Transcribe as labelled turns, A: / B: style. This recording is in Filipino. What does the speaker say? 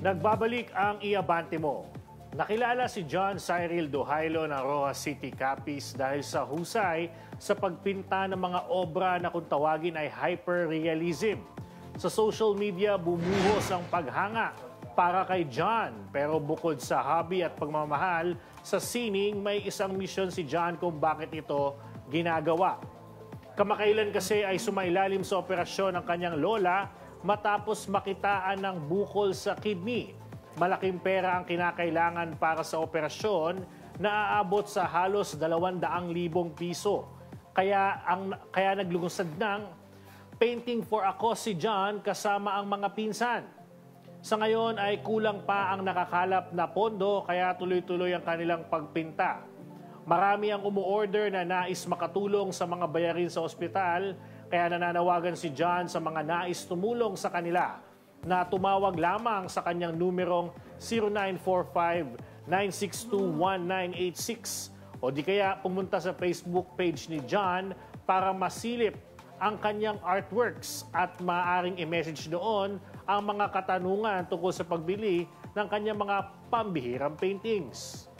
A: Nagbabalik ang iabante mo. Nakilala si John Cyril Duhailo ng Roa City Capiz dahil sa husay sa pagpinta ng mga obra na kung tawagin ay hyperrealism. Sa social media, bumuhos ang paghanga para kay John. Pero bukod sa hobby at pagmamahal, sa sining may isang misyon si John kung bakit ito ginagawa. Kamakailan kasi ay sumailalim sa operasyon ng kanyang lola matapos makitaan ng bukol sa kidney. Malaking pera ang kinakailangan para sa operasyon na aabot sa halos 200,000 piso. Kaya, ang, kaya naglungsad ng painting for ako si John kasama ang mga pinsan. Sa ngayon ay kulang pa ang nakakalap na pondo kaya tuloy-tuloy ang kanilang pagpinta. Marami ang umuorder na nais makatulong sa mga bayarin sa ospital kaya nananawagan si John sa mga nais tumulong sa kanila na tumawag lamang sa kanyang numerong 0945-962-1986 o di kaya pumunta sa Facebook page ni John para masilip ang kanyang artworks at maaaring i-message doon ang mga katanungan tungkol sa pagbili ng kanyang mga pambihirang paintings.